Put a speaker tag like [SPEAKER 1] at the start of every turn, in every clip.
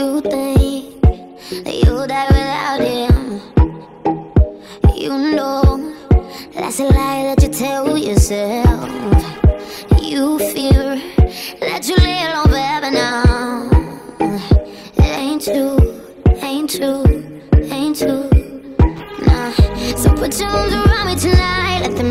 [SPEAKER 1] you think that you'll die without him. You know that's a lie that you tell yourself. You fear that you lay alone forever now. It ain't true, ain't true, ain't true. Nah. So put your arms around me tonight. Let them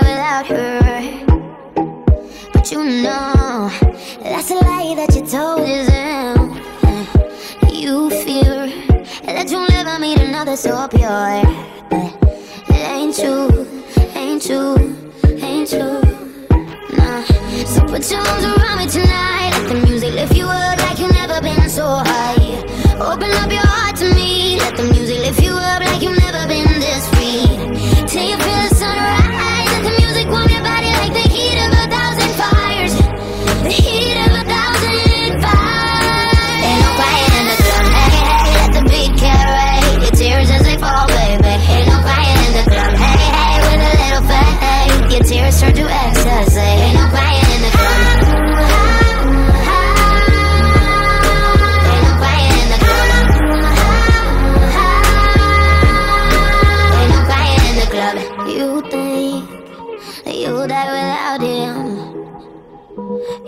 [SPEAKER 1] without her But you know That's a lie that you told yourself You fear That you'll never meet another so pure. But it ain't true Ain't true Ain't true. Nah. So put your arms around me tonight. Let the music lift you up like you've never been so high. Open up your heart to me. Let the music lift you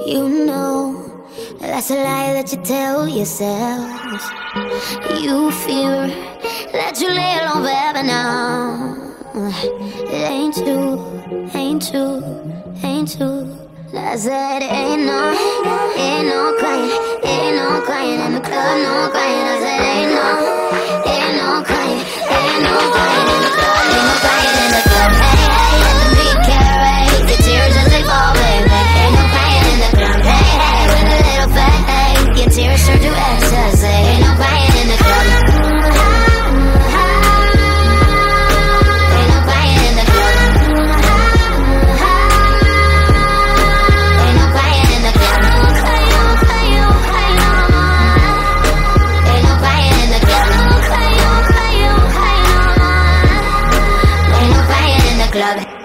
[SPEAKER 1] You know that's a lie that you tell yourself. You fear that you lay alone forever now. It ain't true, ain't true, ain't true. I said it ain't no, ain't no crime. Club.